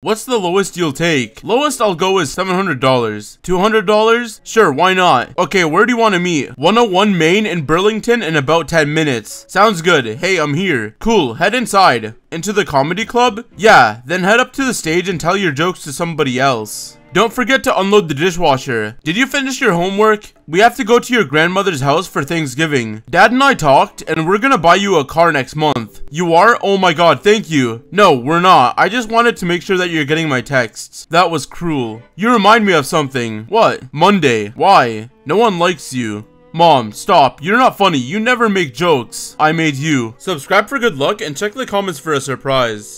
What's the lowest you'll take? Lowest I'll go is $700. $200? Sure, why not? Okay, where do you want to meet? 101 Main in Burlington in about 10 minutes. Sounds good. Hey, I'm here. Cool, head inside. Into the comedy club? Yeah, then head up to the stage and tell your jokes to somebody else. Don't forget to unload the dishwasher. Did you finish your homework? We have to go to your grandmother's house for Thanksgiving. Dad and I talked, and we're gonna buy you a car next month. You are? Oh my god, thank you. No, we're not. I just wanted to make sure that you're getting my texts. That was cruel. You remind me of something. What? Monday. Why? No one likes you. Mom, stop. You're not funny. You never make jokes. I made you. Subscribe for good luck and check the comments for a surprise.